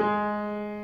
Música